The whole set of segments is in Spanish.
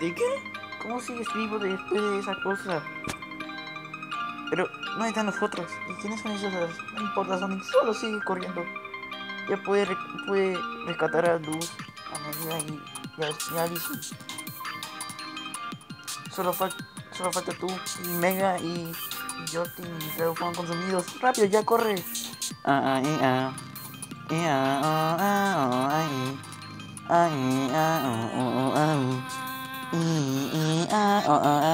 ¿De qué? ¿Cómo sigues vivo después de esa cosa? Pero, ¿dónde están los otros? ¿Y quiénes son esos? No importa, Sonic, solo sigue corriendo. Ya puede, re- rescatar a Luz, a Mega y, y, a, y a Allison. Solo, fal- solo falta tú y Mega y, y y Cleo fueron consumidos. ¡Rápido, ya corre! Ah, ah, eh, ah. Eh, ah, oh, ah, oh, ah, eh. Ah, eh, ah, oh, oh, oh, ah, oh. Eh, uh,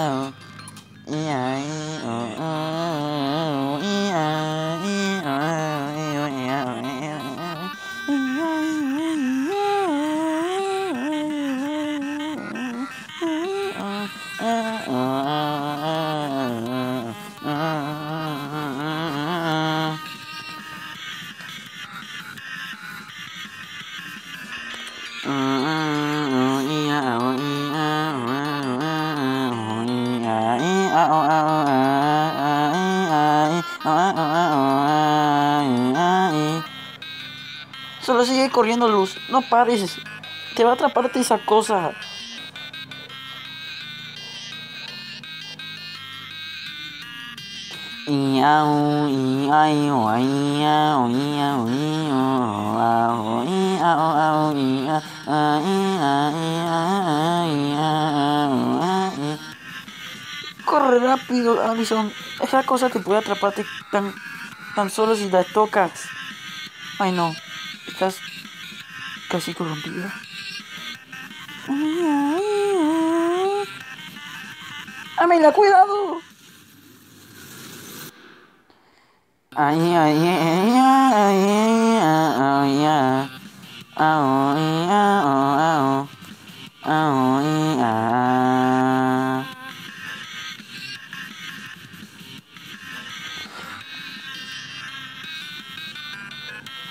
Solo sigue corriendo luz, no pares. Te va a atraparte esa cosa. Iau, iau, iau, iau, iau, Corre rápido, Alison. Esa cosa te puede atraparte tan, tan solo si la tocas. Ay no, estás casi corrompida. ¡Amela, cuidado! Ay, ay, ay, ay, ay, ay, ay. Au, i, au, au. Au, i, au.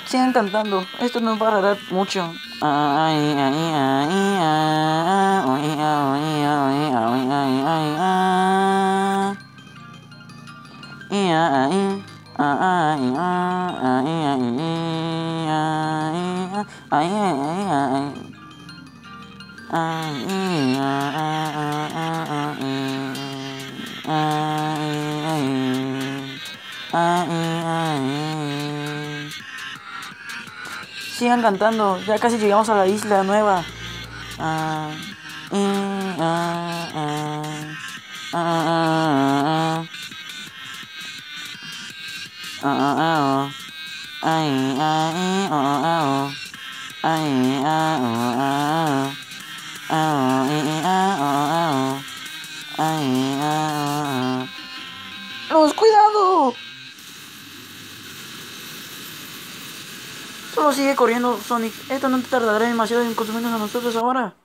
Sigan cantando, esto no va a durar mucho. Sigan cantando, ya casi llegamos a la isla nueva. Ah, eh, ah, ah, ah, ah, ah. Oh, oh, oh. Oh, oh, oh. Ah, oh, oh. Oh, eh, ah, oh, oh. Ah, oh, oh. ¡Luz, cuidado! Solo sigue corriendo, Sonic. Esto no te tardará demasiado en consumirnos a nosotros ahora.